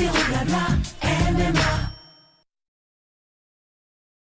Zéro blabla.